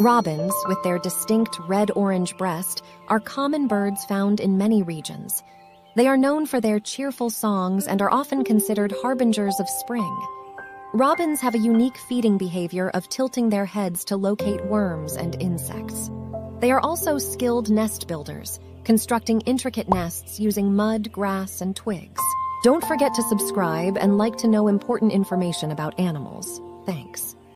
Robins, with their distinct red orange breast, are common birds found in many regions. They are known for their cheerful songs and are often considered harbingers of spring. Robins have a unique feeding behavior of tilting their heads to locate worms and insects. They are also skilled nest builders, constructing intricate nests using mud, grass, and twigs. Don't forget to subscribe and like to know important information about animals.